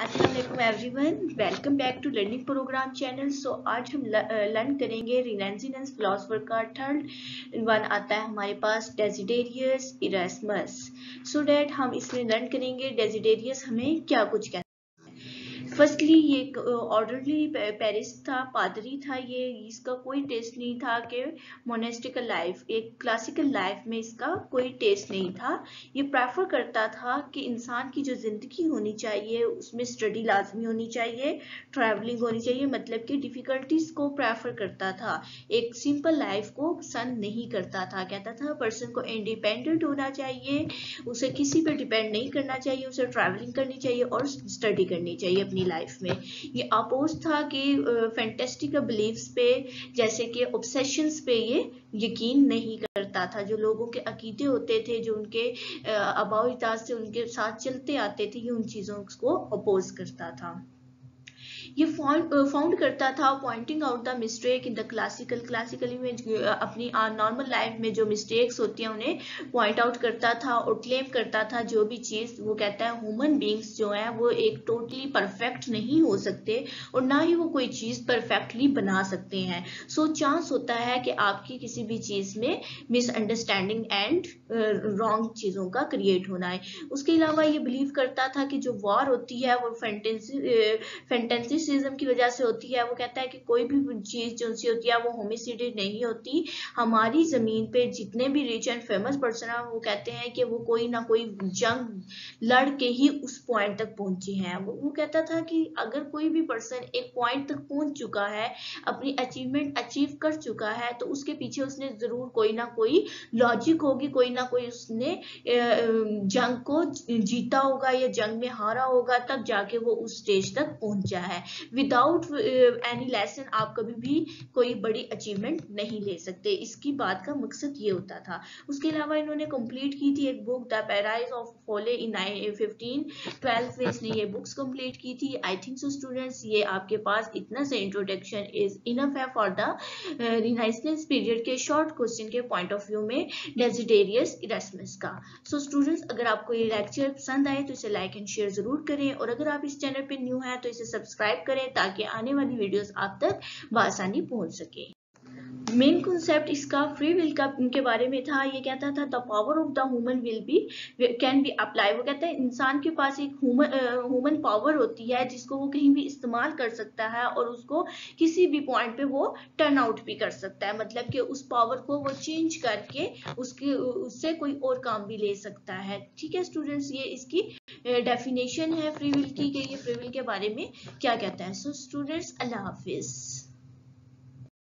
Aslam everyone welcome back to learning program channel so आज हम learn करेंगे रिनेंसिनेंस फिलासफर का थर्ड वन आता है हमारे पास डेजिडेरियस इरासमस सो डैट हम इसमें लर्न करेंगे डेजिडेरियस हमें क्या कुछ कहते फर्स्टली ये ऑर्डरली पेरिस था, पादरी था ये, इसका कोई टेस्ट नहीं था कि मोनेस्टिकल लाइफ एक क्लासिकल लाइफ में इसका कोई टेस्ट नहीं था। ये प्रेफर करता था कि इंसान की जो ज़िंदगी होनी चाहिए, उसमें स्टडी लाजमी होनी चाहिए ट्रैवलिंग होनी चाहिए मतलब कि डिफ़िकल्टीज को प्रेफर करता था। एक सिंपल लाइफ को पसंद नहीं करता था, कहता था पर्सन को इंडिपेंडेंट होना चाहिए, उसे किसी पर डिपेंड नहीं करना चाहिए, उसे ट्रैवलिंग करनी चाहिए और स्टडी करनी चाहिए अपनी लाइफ में। ये अपोज था कि फैंटेस्टिक बिलीव्स पे, जैसे कि ऑब्सेशंस पे ये यकीन नहीं करता था। जो लोगों के अकीदे होते थे, जो उनके अबाव से उनके साथ चलते आते थे, ये उन चीज़ों को अपोज करता था। ये फाउंड करता था pointing out the mistake in the classical classically में अपनी नॉर्मल लाइफ में जो मिस्टेक्स होती हैं उन्हें पॉइंट आउट करता था और क्लेम करता था जो भी चीज़ वो कहता है ह्यूमन बींग्स जो है वो एक टोटली परफेक्ट नहीं हो सकते और ना ही वो कोई चीज़ परफेक्टली बना सकते हैं. सो so, चांस होता है कि आपकी किसी भी चीज़ में मिसअंडरस्टैंडिंग एंड रॉन्ग चीज़ों का क्रिएट होना है। उसके अलावा ये बिलीव करता था कि जो वॉर होती है वो फेंटेंसी फेंटेंसी होमिसिज्म की वजह से होती है। वो कहता है कि कोई भी चीज़ जो सी होती है वो होमिसिडेड नहीं होती। हमारी ज़मीन पे जितने भी रिच एंड फ़ेमस पर्सन है वो कहते हैं कि वो कोई ना कोई जंग लड़ के ही उस पॉइंट तक पहुँचे हैं। वो, वो कहता था कि अगर कोई भी पर्सन एक पॉइंट तक पहुँच चुका है अपनी अचीवमेंट अचीव कर चुका है तो उसके पीछे उसने ज़रूर कोई ना कोई लॉजिक होगी कोई ना कोई उसने जंग को जीता होगा या जंग में हारा होगा तब जाके वो उस स्टेज तक पहुँचा है। विदाउट एनी लेसन आप कभी भी कोई बड़ी अचीवमेंट नहीं ले सकते। इसकी बात का मकसद ये होता था। उसके अलावा इन्होंने कंप्लीट की थी एक book the praise of folly in fifteen twelve में इसने ये बुक्स कंप्लीट की थी। आई थिंक सो स्टूडेंट्स ये आपके पास इतना से इंट्रोडक्शन इज़ इनफ है फॉर द रिनाइसनेस पीरियड के शॉर्ट क्वेश्चन के पॉइंट ऑफ़ व्यू में डेजिडेरियस इरेस्मस का। सो so, स्टूडेंट्स अगर आपको ये लेक्चर पसंद आए तो इसे लाइक एंड शेयर ज़रूर करें। और अगर आप इस चैनल पर न्यू हैं तो इसे सब्सक्राइब सब्सक्राइब करें ताकि आने वाली वीडियोस आप तक बसानी पहुँच सके। मेन कॉन्सेप्ट इसका फ्री विल का के बारे में था। ये कहता था the power of the human will be can be apply वो कहता है, इंसान के पास एक ह्यूमन पावर होती है जिसको वो कहीं भी इस्तेमाल कर सकता है और उसको किसी भी पॉइंट पे वो टर्न आउट भी कर सकता है। मतलब कि उस पावर को वो चेंज करके उसके, उससे कोई और काम भी ले सकता है। ठीक है स्टूडेंट्स ये इसकी डेफिनेशन है फ्री विल की कि ये फ्री विल के बारे में क्या कहता है। सो स्टूडेंट्स अल्लाह हाफिज़।